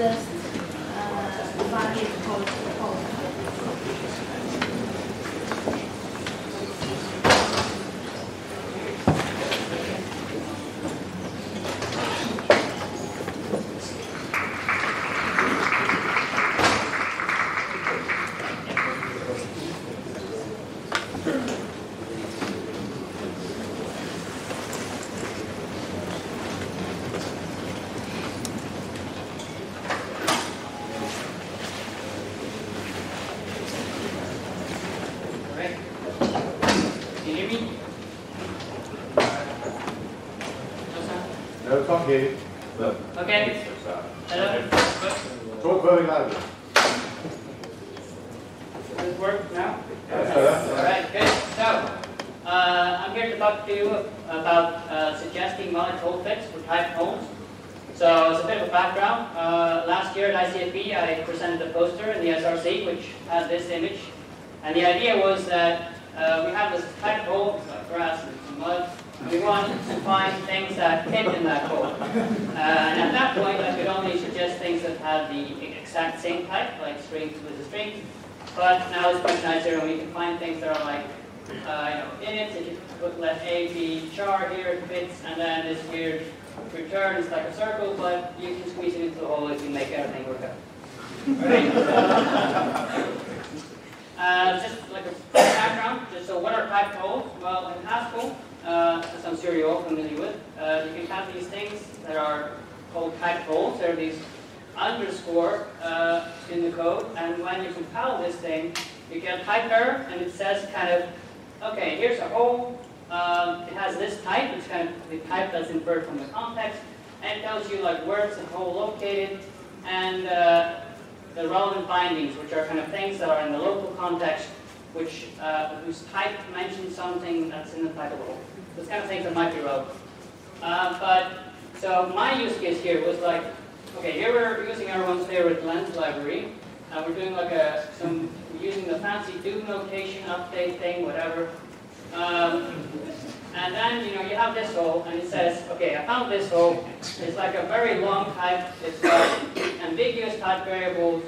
this uh, value called default. Alright. Can you hear me? No sound? No, can't hear you. Okay. Hello? Talk very loudly. Does it work now? That's better. Alright, good. So, uh, I'm here to talk to you about uh, suggesting fits for type holes. So, as a bit of a background, uh, last year at ICFP I presented a poster in the SRC which had this image. And the idea was that uh, we have this type hole, like grass and mud, and we want to find things that fit in that hole. Uh, and at that point, I could only suggest things that had the exact same type, like strings with a string. But now it's much nicer, and we can find things that are like, uh, you know, in it, if you put let A be char here, it fits, and then this weird return is like a circle, but you can squeeze it into the hole if you make everything work out. Right? Uh, just like a background, just so what are type holes? Well, in Haskell, uh, as I'm sure you're all familiar with, uh, you can have these things that are called type holes. They're these underscore uh, in the code, and when you compile this thing, you get a type error, and it says kind of, okay, here's a hole, um, it has this type, it's kind of the type that's inferred from the context, and it tells you like where it's the hole located, and uh, the relevant bindings, which are kind of things that are in the local context, which uh, whose type mentions something that's in the type of role. Those kind of things that might be relevant. Uh, but so my use case here was like, okay, here we're using everyone's favorite lens library. Uh, we're doing like a some using the fancy do notation update thing, whatever. Um, and then, you know, you have this hole, and it says, okay, I found this hole. It's like a very long type. It's got ambiguous type variables.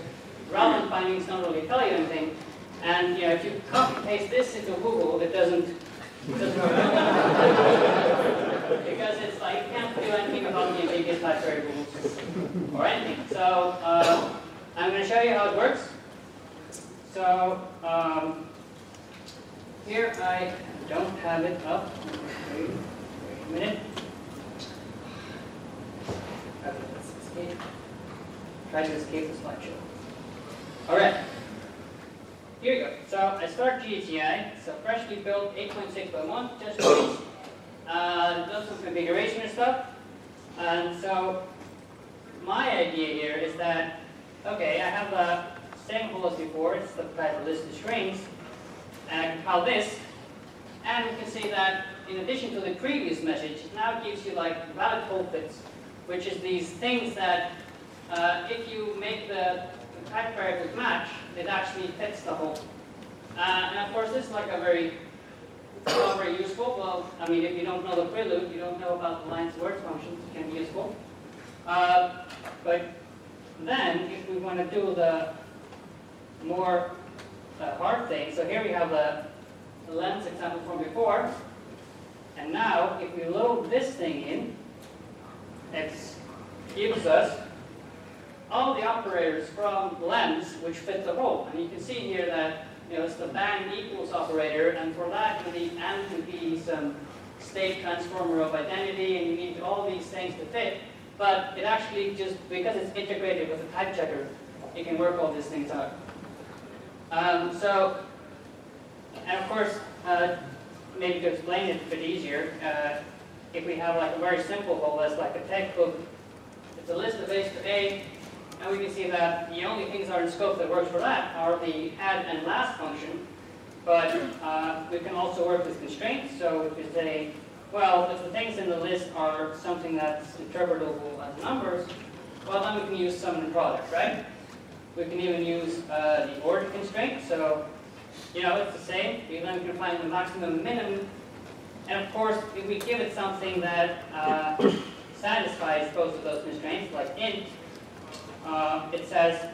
Relevant bindings don't really tell you anything. And, you know, if you copy paste this into Google, it doesn't, it doesn't work. because it's like, you can't do anything about the ambiguous type variables or anything. So, uh, I'm going to show you how it works. So, um, here I don't have it up. Wait, wait a minute. Okay, let's escape. Try to escape the slideshow. All right. Here we go. So I start GHCi. A freshly built 8.6.1, just released. Uh, some configuration and stuff. And so my idea here is that, okay, I have the same hole as before. It's the type of list of strings. And I compile this, and we can see that in addition to the previous message, it now gives you like valid hole fits, which is these things that uh, if you make the, type variables match, it actually fits the hole. Uh, and of course, this is like a very, not very useful. Well, I mean, if you don't know the prelude, you don't know about the lines words functions, it can be useful. Uh, but then, if we want to do the more uh, hard thing, so here we have the, lens example from before, and now if we load this thing in, it gives us all the operators from lens which fit the hole. And you can see here that you know it's the bang equals operator, and for that you need and to be some state transformer of identity, and you need all these things to fit. But it actually just because it's integrated with a type checker, it can work all these things out. Um, so, and of course, uh, maybe to explain it a bit easier, uh, if we have like a very simple hole that's like a textbook, it's a list of A's to A, and we can see that the only things that are in scope that works for that are the head and last function, but uh, we can also work with constraints, so if we say, well, if the things in the list are something that's interpretable as numbers, well then we can use sum and product, right? We can even use uh, the order constraint, so you know it's the same. We then can find the maximum, minimum, and of course if we give it something that uh, satisfies both of those constraints, like int, uh, it says,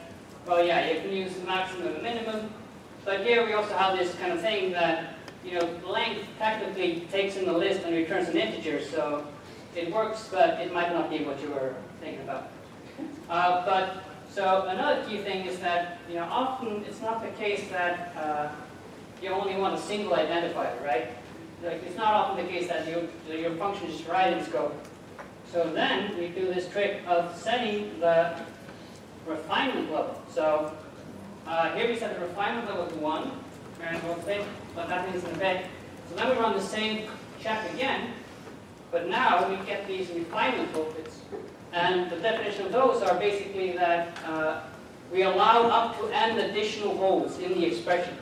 well, yeah, you can use the maximum and minimum, but here we also have this kind of thing that, you know, length technically takes in the list and returns an integer, so it works, but it might not be what you were thinking about. Uh, but, so another key thing is that, you know, often it's not the case that uh, you only want a single identifier, right? Like, it's not often the case that you, your function is right in scope. So then we do this trick of setting the refinement level. So uh, here we set the refinement level to 1, and we'll think what that means in a bit. So then we run the same check again, but now we get these refinement voltages. And the definition of those are basically that uh, we allow up to n additional volts in the expression.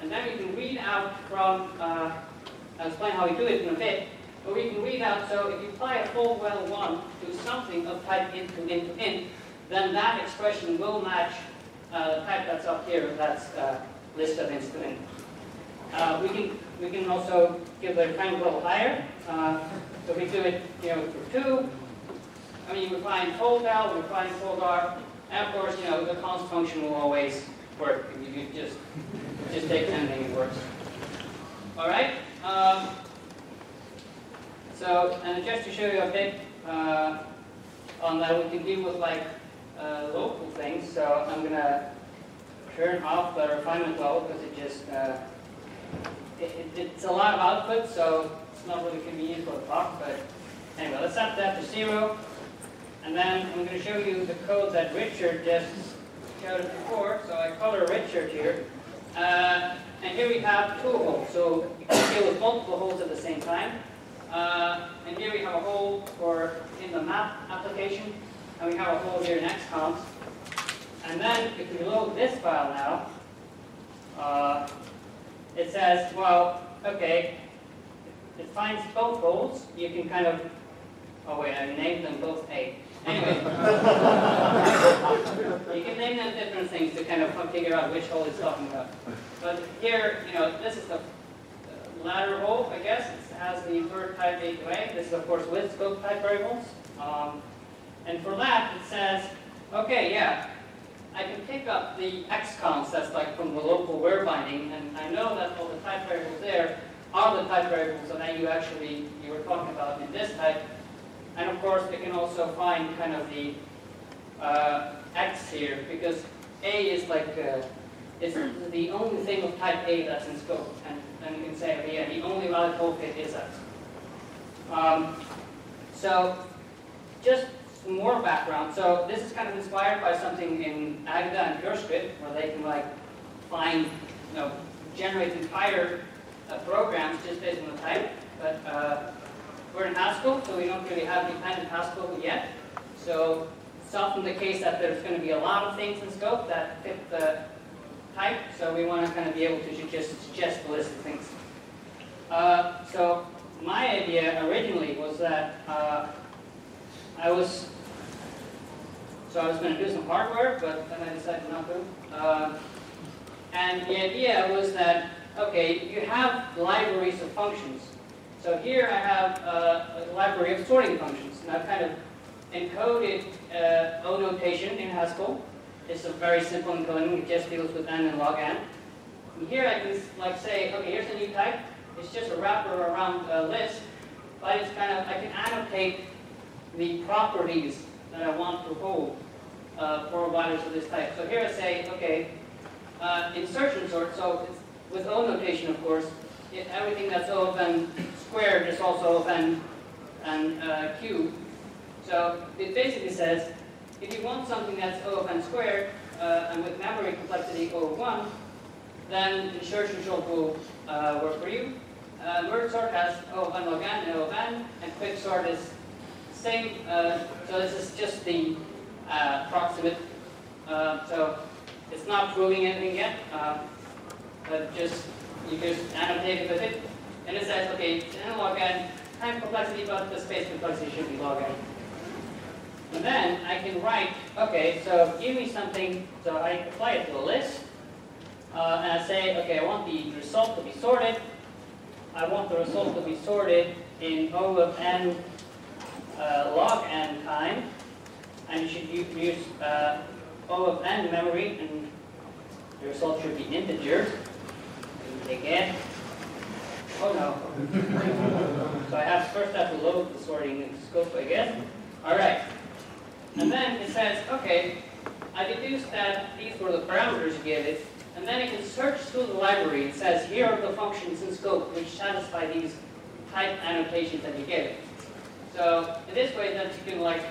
And then we can read out from, uh, I'll explain how we do it in a bit, but we can read out, so if you apply a foldl1 to something of type into into int, then that expression will match uh, the type that's up here, that's uh, list of ints to int. Uh, we can we can also give the kind a little higher. Uh, so we do it, you know, for two. I mean, we find foldl, we find foldr, and of course, you know, the const function will always work. You, you just just take anything it works. All right. Um, so, and just to show you a bit uh, on that, we can deal with like uh, local things. So I'm gonna turn off the refinement level because it just uh, it, it, it's a lot of output, so it's not really convenient for the talk, But anyway, let's set that to zero, and then I'm going to show you the code that Richard just showed us before. So I color Richard here, uh, and here we have two holes. So you can deal with multiple holes at the same time. Uh, and here we have a hole for in the map application, and we have a hole here in XConf. And then if we load this file now, uh, it says, well, okay, it finds both holes. You can kind of, oh wait, I named them both A. Anyway, you can name them different things to kind of figure out which hole it's talking about. But here, you know, this is the ladder hole, I guess. It has the vert type to This is, of course, with scope type variables. Um, and for that, it says, okay, yeah, I can pick up the xconst that's like from the local where binding, and I know that all the type variables there are the type variables that you actually you were talking about in this type. And of course, it can also find kind of the uh, x here because A is like uh, it's the only thing of type A that's in scope, and then you can say, okay, yeah, the only valid hole fit is x. Um, so just more background. So this is kind of inspired by something in Agda and PureScript, where they can like find, you know, generate entire uh, programs just based on the type. But uh, we're in Haskell, so we don't really have dependent Haskell yet. So it's often the case that there's going to be a lot of things in scope that fit the type. So we want to kind of be able to just suggest a list of things. Uh, so my idea originally was that uh, I was so I was going to do some hardware, but then I decided not to. Uh, and the idea was that, okay, you have libraries of functions. So here I have uh, a library of sorting functions. And I've kind of encoded uh, O notation in Haskell. It's a very simple encoding. It just deals with n and log n. And here I can like say, okay, here's a new type. It's just a wrapper around a list, but it's kind of, I can annotate the properties that I want to hold uh, for values of this type. So here I say, okay, uh, insertion sort, so with O notation, of course, everything that's O of n squared is also O of n and uh, cubed. So it basically says, if you want something that's O of n squared, uh, and with memory complexity O of 1, then insertion sort will uh, work for you. Uh, merge sort has O of n log n and O of n, and quick sort is same. Uh, so this is just the uh, proximate. Uh, so it's not proving anything yet, but just you just annotate it with it. And it says, okay, n log n, time complexity, but the space complexity should be log n. And then I can write, okay, so give me something, so I apply it to the list, uh, and I say, okay, I want the result to be sorted. I want the result to be sorted in O of n uh, log n time. and you should use uh, O of n memory, and the result should be integer. Again. Oh no. so I have to first have to load the sorting in scope again. All right. And then it says, okay, I deduced that these were the parameters you gave it, and then it can search through the library. It says, here are the functions in scope which satisfy these type annotations that you gave it. So in this way, that you can like,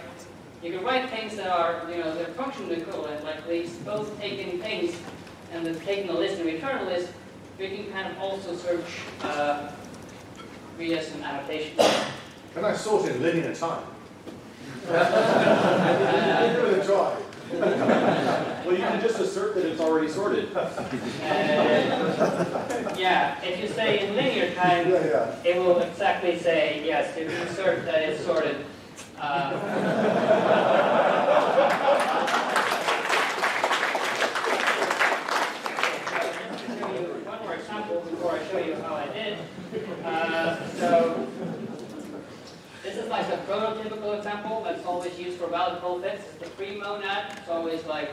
you can write things that are, you know, they're functional equivalent, like these both taking things and then taking a list and return a list. We can kind of also search uh, via some annotations. Can I sort in linear time? Give it a try. Well, you can just assert that it's already sorted. Uh, yeah, if you say in linear time, Yeah, yeah. it will exactly say, yes, if you assert that it's sorted. Uh, show you One more example before I show you how I did. Uh, so, this is like a prototypical example that's always used for valid hole fits. The free monad, it's always like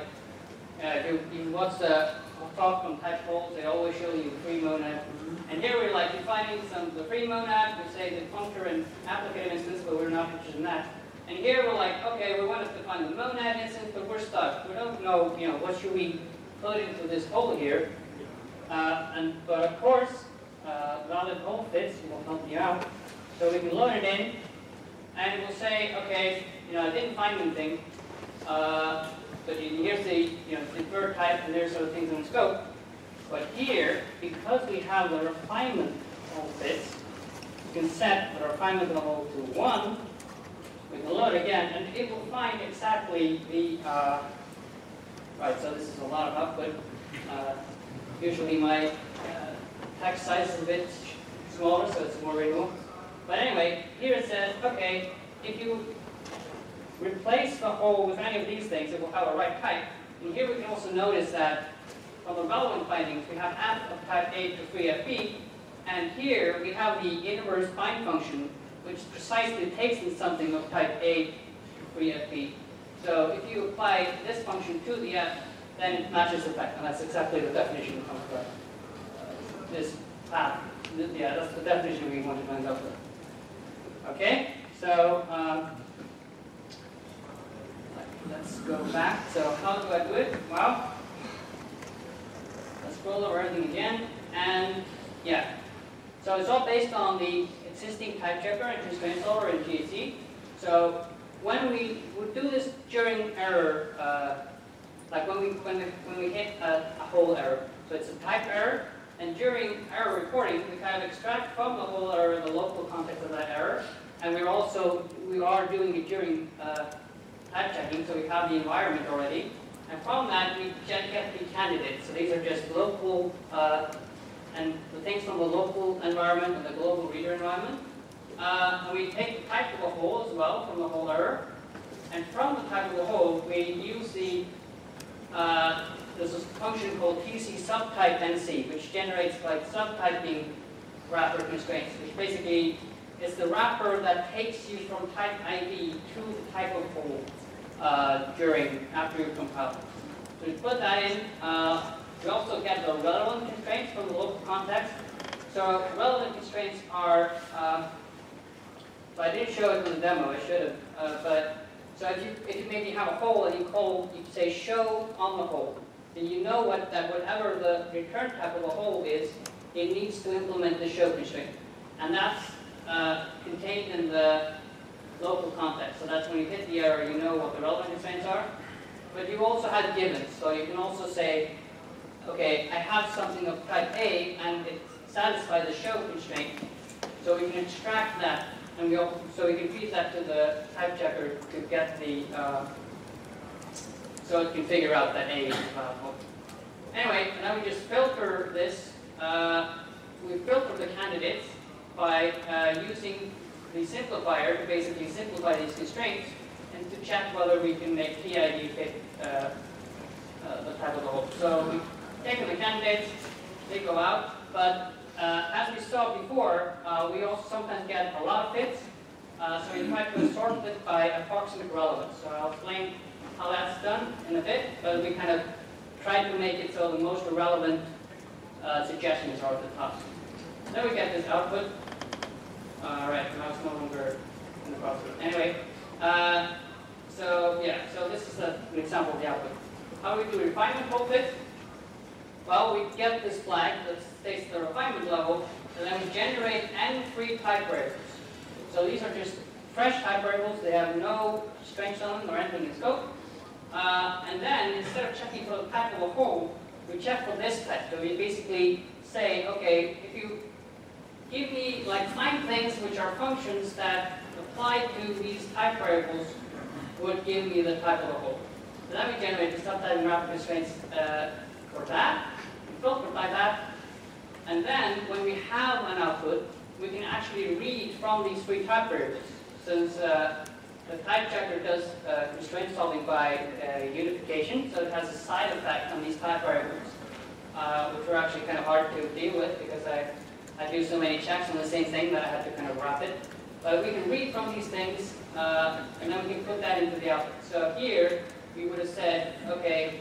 uh, you, you watch the talk on type holes, they always show you free monad. And here we're like defining some the free monad, we say the functor and applicative instance, but we're not interested in that. And here we're like, okay, we want to define the monad instance, but we're stuck. We don't know, you know, what should we put into this hole here. Uh, and but of course, uh, valid hole fits will help you out. So we can load it in, and it will say, okay, you know, I didn't find anything. Uh, but here's the, you know, bird type and there's sort of things in the scope. But here, because we have the refinement hole fits, we can set the refinement of hole to one. We can load again, and it will find exactly the, uh, right, so this is a lot of output. Uh, usually my uh, text size is a bit smaller, so it's more readable. But anyway, here it says, okay, if you replace the hole with any of these things, it will have a right type. And here we can also notice that from the relevant bindings, we have f of type A to 3fb, and here we have the inverse bind function, which precisely takes in something of type A to 3fb. So if you apply this function to the f, then it matches the fact, and that's exactly the definition of uh, this path. Yeah, that's the definition we want to up with. Okay, so um, let's go back. So how do I do it? Well, let's scroll over everything again, and yeah. So it's all based on the existing type checker and constraint installer in GHC. So when we would do this during error, uh, like when we when we, when we hit a, a hole error, so it's a type error, and during error reporting, we kind of extract from the hole error the local context of that error, and we're also we are doing it during uh, type checking, so we have the environment already, and from that we get the candidates. So these are just local uh, and the things from the local environment and the global reader environment. Uh, and we take the type of the hole as well from the hole error, and from the type of the hole we use the uh, there's a function called TC subtype NC, which generates like subtyping wrapper constraints, which basically is the wrapper that takes you from type ID to the type of hole uh, during after you compile. So we put that in. Uh, we also get the relevant constraints from the local context. So relevant constraints are. Uh, so I didn't show it in the demo. I should have. Uh, but so if you if you maybe have a hole and you call you say show on the hole, then you know what that whatever the return type of a hole is, it needs to implement the show constraint, and that's uh, contained in the local context. So that's when you hit the error, you know what the relevant constraints are. But you also have givens, so you can also say, okay, I have something of type A and it satisfies the show constraint, so we can extract that and we also, so we can feed that to the type checker to get the, uh, so it can figure out that A is valuable. Anyway, now we just filter this. Uh, we filter the candidates by uh, using the simplifier to basically simplify these constraints and to check whether we can make PID fit uh, uh, the type of. So we've taken the candidates, they go out, but uh, as we saw before, uh, we also sometimes get a lot of fits. So we try to sort it by approximate relevance. So I'll explain how that's done in a bit, but we kind of try to make it so the most relevant uh, suggestions are at the top. Then we get this output. All right, now it's no longer in the process. Anyway, uh, so yeah, so this is a, an example of the output. How do we do refinement fit? Well, we get this flag that states the refinement level, and then we generate n free type variables. So these are just fresh type variables. They have no strings on them or anything in scope. Uh, and then instead of checking for the type of a hole, we check for this type. So we basically say, okay, if you give me like find things which are functions that applied to these type variables would give me the type of a hole. So then we generate the subtype graph constraints uh, for that, we filter by that, and then when we have an output, we can actually read from these three type variables. Since uh, the type checker does uh, constraint solving by uh, unification, so it has a side effect on these type variables, uh, which are actually kind of hard to deal with because I, I do so many checks on the same thing that I have to kind of wrap it. But we can read from these things, uh, and then we can put that into the output. So here, we would have said, okay,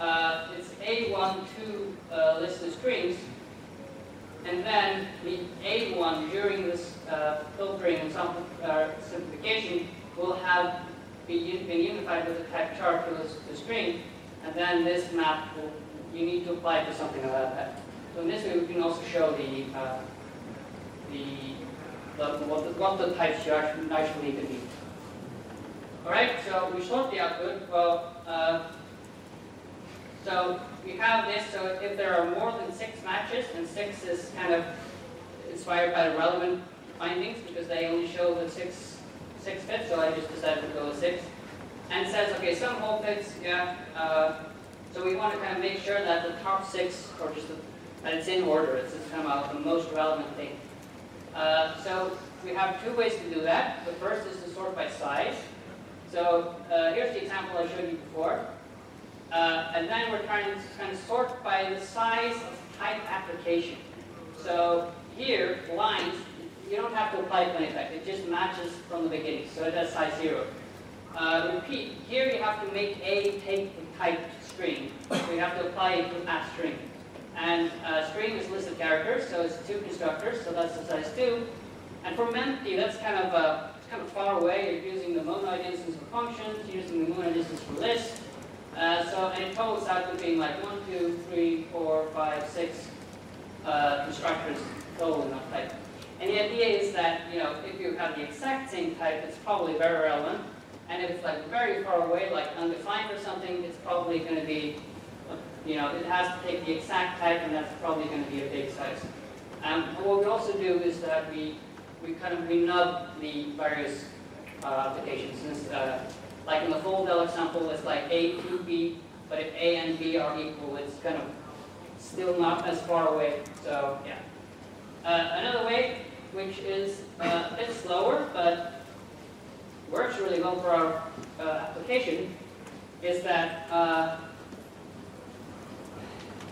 uh, it's A1 to uh, list the strings, and then the A1 during this uh, filtering and simplification will have be been unified with the type chart to the, string, and then this map will, you need to apply to something of that. So in this way, we can also show the, uh, the, the, what, the what the types you actually, actually need to be. All right, so we sort the output. Well, uh, so we have this, so if there are more than six matches, and six is kind of inspired by the relevant bindings because they only show the six six fits, so I just decided to go with six. And says, okay, some hole fits, yeah. Uh, so we want to kind of make sure that the top six, or just the, that it's in order. It's of the most relevant thing. Uh, so we have two ways to do that. The first is to sort by size. So uh, here's the example I showed you before. Uh, and then we're trying to kind of sort by the size of type application. So here, lines, you don't have to apply any effect. It just matches from the beginning. So it has size zero. Uh, repeat, here you have to make A take the type string. So you have to apply it to that string. And uh, string is list of characters, so it's two constructors, so that's the size two. And for empty, that's kind of uh, kind of far away. You're using the monoid instance for functions, using the monoid instance for list. Uh, so, and it totals out to being like one, two, three, four, five, six uh, constructors total in that type. And the idea is that, you know, if you have the exact same type, it's probably very relevant. And if it's like very far away, like undefined or something, it's probably going to be, you know, it has to take the exact type, and that's probably going to be a big size. Um, and what we also do is that we, we kind of we nub the various uh, applications. Since, uh, like in the foldl example, it's like A to B, but if A and B are equal, it's kind of still not as far away. So yeah. Uh, another way, which is uh, a bit slower, but works really well for our uh, application, is that uh,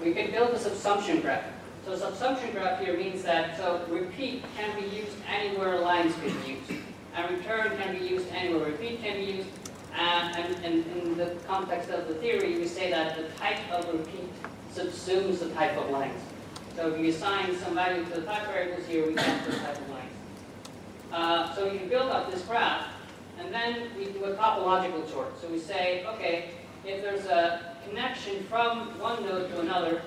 we can build a subsumption graph. So subsumption graph here means that, so repeat can be used anywhere lines can be used. And return can be used anywhere repeat can be used. Uh, and, and in the context of the theory, we say that the type of repeat subsumes the type of lines. So if you assign some value to the type variables here, we get the type of lines. Uh, so you can build up this graph, and then we do a topological sort. So we say, okay, if there's a connection from one node to another,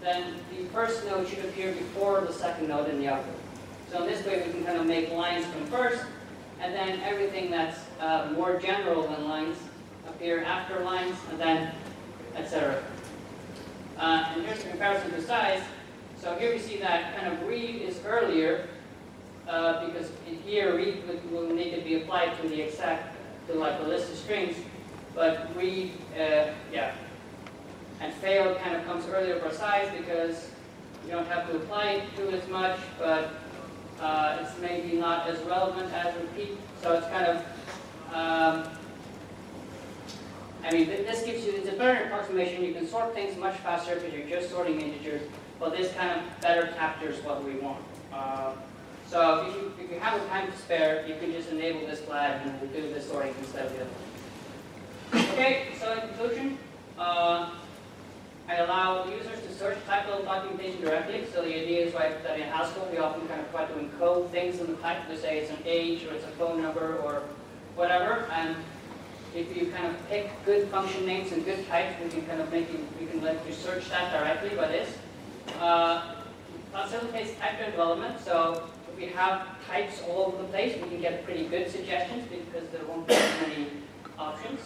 then the first node should appear before the second node in the output. So in this way, we can kind of make lines come first, and then everything that's uh, more general than lines appear after lines, and then etc. Uh, and here's the comparison to size. So here we see that kind of read is earlier, uh, because in here read will need to be applied to the exact, to like the list of strings, but read, uh, yeah. And fail kind of comes earlier for size because you don't have to apply it to as much, but uh, it's maybe not as relevant as repeat. So it's kind of, um, I mean, this gives you, it's a better approximation. You can sort things much faster because you're just sorting integers, but this kind of better captures what we want. Uh, So if you, if you have a time to spare, you can just enable this flag and do this sorting instead of the other. one. Okay, so in conclusion, uh, I allow users to search type level documentation directly. So the idea is right, that in Haskell we often kind of try to encode things in the type to say it's an age or it's a phone number or whatever. And if you kind of pick good function names and good types, we can kind of make you, we can let you search that directly by this. Uh, facilitates type development. So if we have types all over the place, we can get pretty good suggestions because there won't be many options.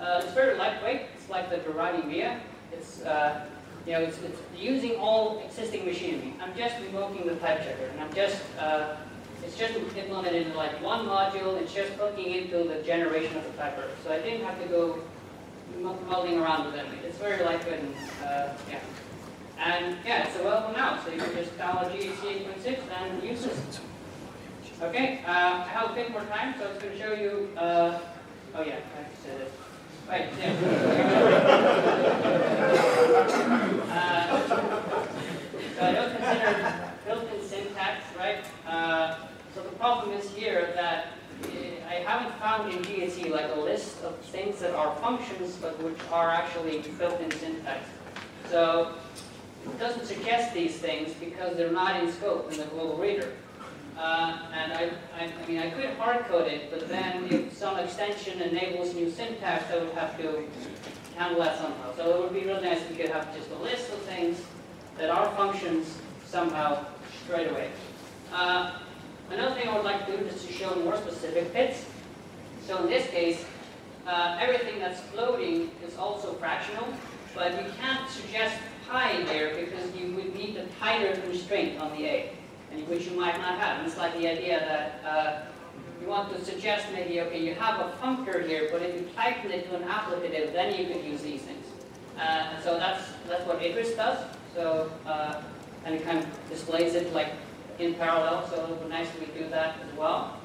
Uh, it's very lightweight. It's like the Durati Via. It's uh, you know it's, it's using all existing machinery. I'm just revoking the type checker, and I'm just uh, it's just implemented in like one module. It's just hooking into the generation of the typer. So I didn't have to go mulling around with it. It's very lightweight and uh, yeah. And yeah, it's available now, so you can just download GHC 8.6 and use it. Okay, uh, I have a bit more time, so it's going to show you. Uh, oh yeah, I have to say this. Right, yeah. uh, so I don't consider built-in syntax, right? Uh, so the problem is here that uh, I haven't found in GHC like a list of things that are functions, but which are actually built-in syntax. So it doesn't suggest these things because they're not in scope in the global reader. Uh, and I, I, I, mean, I could hard code it, but then if some extension enables new syntax, I would have to handle that somehow. So it would be really nice if we could have just a list of things that are functions somehow straight away. Uh, another thing I would like to do is to show more specific bits. So in this case, uh, everything that's floating is also fractional, but you can't suggest pi there because you would need a tighter constraint on the a which you might not have. And it's like the idea that uh, you want to suggest maybe, okay, you have a functor here, but if you tighten it to an applicative, then you could use these things. Uh, so that's that's what Idris does. So uh, and it kind of displays it like in parallel. So it would be nice if we do that as well.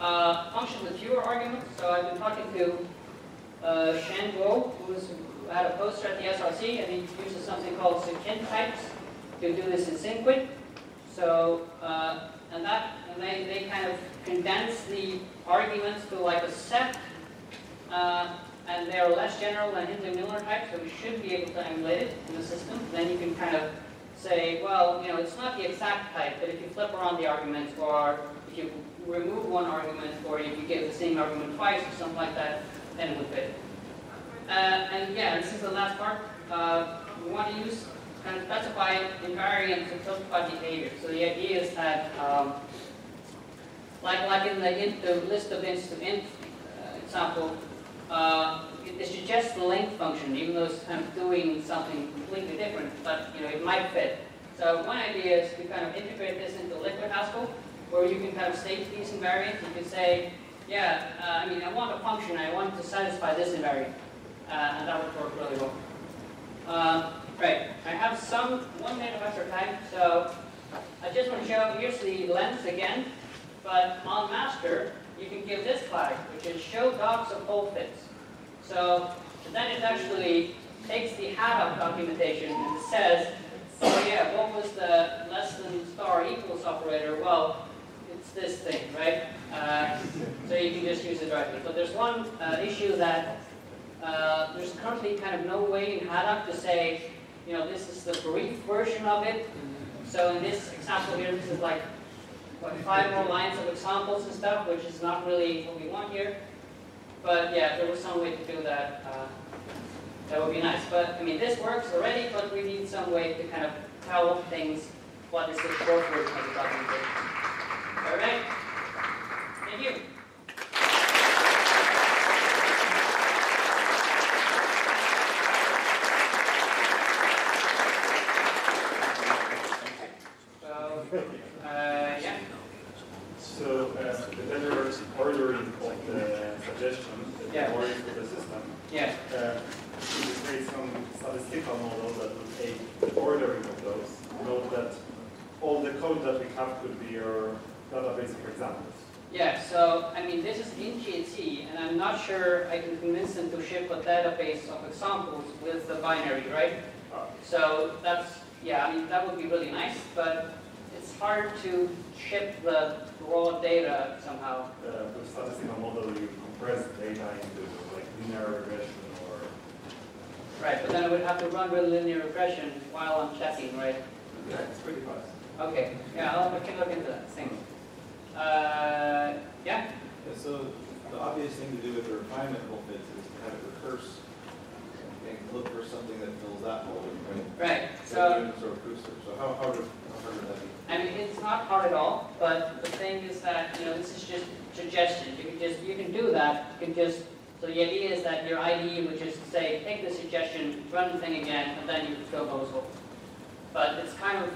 Uh, functions with fewer arguments. So I've been talking to uh, Shan Guo, who's had a poster at the SRC, and he uses something called succinct types to do this in Synquid. So, uh, and that, and they, they kind of condense the arguments to like a set, uh, and they're less general than Hindley-Milner types, so we should be able to emulate it in the system. Then you can kind of say, well, you know, it's not the exact type, but if you flip around the arguments, or if you remove one argument, or if you give the same argument twice, or something like that, then it would fit. Uh, and yeah, this is the last part. Uh, we want to use of specify invariant to specify behavior. So the idea is that, um, like like in the, the list of ints to int uh, example, uh, it, it suggests the length function, even though it's kind of doing something completely different, but you know it might fit. So one idea is to kind of integrate this into liquid Haskell, where you can kind of state these invariants. You can say, yeah, uh, I mean, I want a function, I want to satisfy this invariant, uh, and that would work really well. Uh, Right, I have some, one minute of extra time, so I just want to show, here's the lens again, but on master, you can give this flag, which is show docs of hole fits. So then it actually takes the Haddock documentation and says, oh yeah, what was the less than star equals operator? Well, it's this thing, right? Uh, so you can just use it directly. But there's one uh, issue that uh, there's currently kind of no way in Haddock to say, you know, this is the brief version of it. So in this example here, this is like, what, five more lines of examples and stuff, which is not really what we want here. But yeah, if there was some way to do that, uh, that would be nice. But I mean, this works already, but we need some way to kind of tell things what is the short version of the documentation. All right? Thank you. So, uh, yeah. So, uh, the better ordering of the suggestion, the Yeah. ordering for the system, Yeah. uh, we could create some statistical model that would take the ordering of those. Note that all the code that we have could be your database of examples. Yeah, so, I mean, this is in GHC, and I'm not sure I can convince them to ship a database of examples with the binary, right? Uh, So that's, yeah, I mean, that would be really nice, but it's hard to ship the raw data somehow. Uh, with statistical model, you compress data into like linear regression or Right, but then I would have to run with linear regression while I'm checking, right? yeah, it's pretty fast. Okay, yeah, I'll, I can look into that, thanks. Uh, yeah, Yeah, so the obvious thing to do with the refinement hole fits is to have it recurse and look for something that fills that hole, right? right, So so, sort of so how, how, how hard would that be? I mean, it's not hard at all, but the thing is that, you know, this is just suggestions. You can just, you can do that, you can just, so the idea is that your IDE would just say, take the suggestion, run the thing again, and then you can fill those holes. But it's kind of,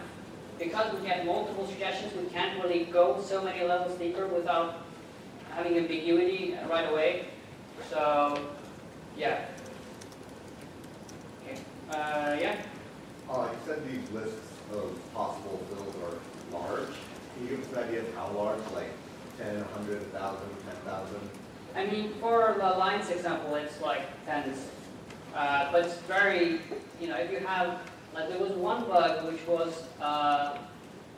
because we get multiple suggestions, we can't really go so many levels deeper without having ambiguity right away. So, yeah. Uh, yeah? Uh, you said these lists of possible fills are large. Can you give us an idea of how large, like 10, 100, 1,000, 10,000? I mean, for the lines example, it's like tens. Uh, but it's very, you know, if you have, like there was one bug which was, uh,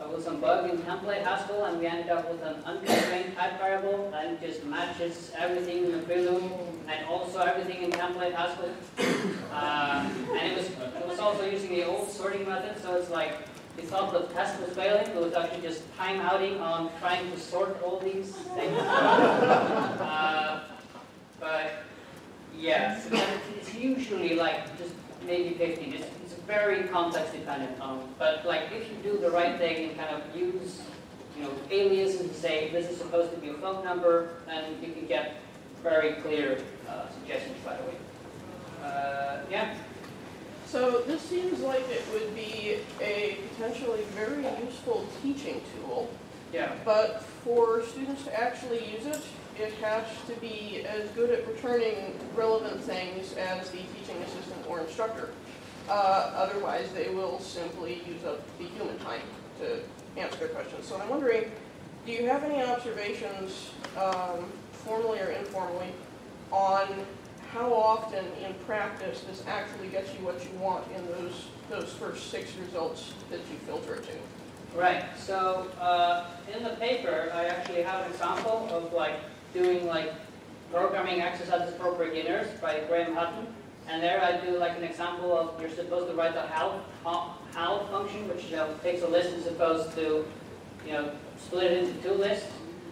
was some bug in template Haskell and we ended up with an unconstrained type variable that just matches everything in the prelude and also everything in template Haskell. Uh, and it was, it was also using the old sorting method, so it's like, it thought the test was failing, but it was actually just time outing on trying to sort all these things. Uh, But, yeah, so it's usually like just maybe 15, it's, it's very context dependent on, but like if you do the right thing and kind of use, you know, aliases and say this is supposed to be a phone number, then you can get very clear uh, suggestions right away. Uh, yeah, So this seems like it would be a potentially very useful teaching tool, yeah, but for students to actually use it, it has to be as good at returning relevant things as the teaching assistant or instructor. Uh, otherwise, they will simply use up the human time to answer their questions. So I'm wondering, do you have any observations, um, formally or informally, on how often in practice this actually gets you what you want in those, those first six results that you filter to? right. So uh, in the paper, I actually have an example of like doing like programming exercises for beginners by Graham Hutton. And there I do like an example of you're supposed to write the halve, halve function, which you know, takes a list and supposed to, you know, split it into two lists.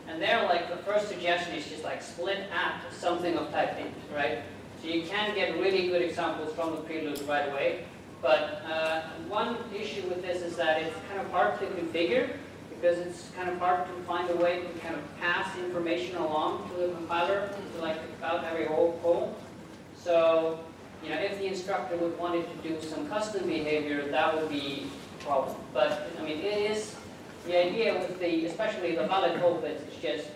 And there, like, the first suggestion is just like split at something of type int, right? So you can get really good examples from the prelude right away. But uh, one issue with this is that it's kind of hard to configure because it's kind of hard to find a way to kind of pass information along to the compiler to like about every whole hole. So, you know, if the instructor would want it to do some custom behavior, that would be a problem. But, I mean, it is, the idea with the, especially the valid bits, is just,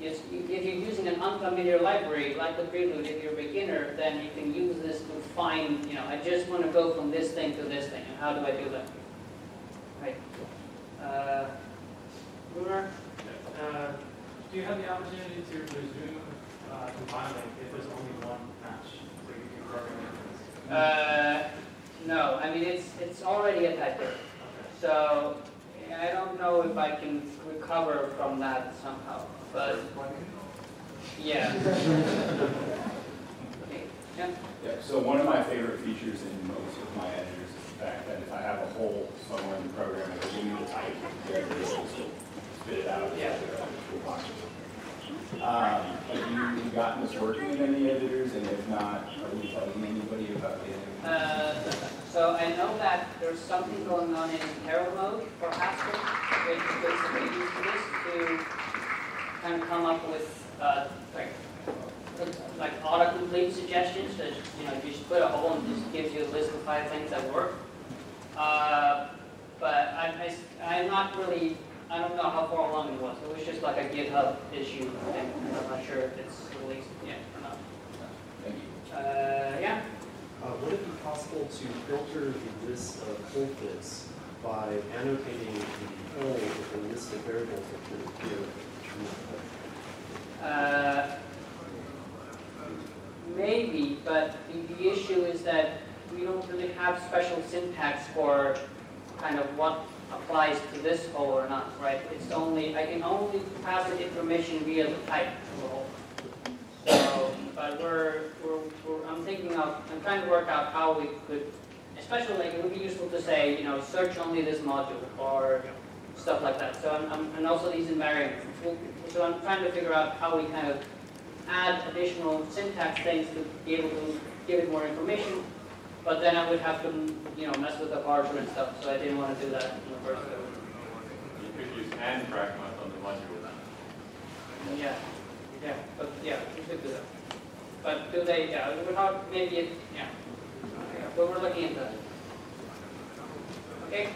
is if you're using an unfamiliar library, like the prelude, if you're a beginner, then you can use this to find, you know, I just want to go from this thing to this thing, and how do I do that? Right. Uh? Uh, Do you have the opportunity to resume uh, compiling if there's only one match, Uh, no, I mean, it's, it's already a typo. Okay. So I don't know if I can recover from that somehow, but yeah. Okay, yeah. Yeah, so one of my favorite features in most of my editors is the fact that if I have a hole somewhere in the program, it'll give me the type, where it is, it'll spit it out. Yeah. Um, have you gotten this working in any editors, and if not, are you telling anybody about editor? Uh, So I know that there's something going on in Terra mode for Haskell, which is basically used for this to kind of come up with, uh, like, like autocomplete suggestions that, you know, you just put a hole and just gives you a list of five things that work. Uh, But I, I, I'm not really, I don't know how far along it was. It was just like a GitHub issue thing. I'm not sure if it's released yet or not. Thank you. Uh, yeah? Uh, would it be possible to filter the list of hole fits by annotating the hole with a list of variables that could appear in the code? Uh, Maybe, but the, the issue is that we don't really have special syntax for kind of what applies to this hole or not, right? It's only, I can only pass the information via the the hole. So, but we're, we're, we're, I'm thinking of, I'm trying to work out how we could, especially like, it would be useful to say, you know, search only this module, or stuff like that. So I'm, I'm, and also these invariants. So I'm trying to figure out how we kind of add additional syntax things to be able to give it more information. But then I would have to, you know, mess with the parser and stuff, so I didn't want to do that in the first go. You could use and fragment on the module. Yeah, yeah, but yeah, we could do that. But do they, yeah, we're not, maybe, it- yeah. Yeah, But we're looking into that. Okay,